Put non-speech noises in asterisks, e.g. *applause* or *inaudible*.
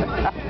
ha *laughs*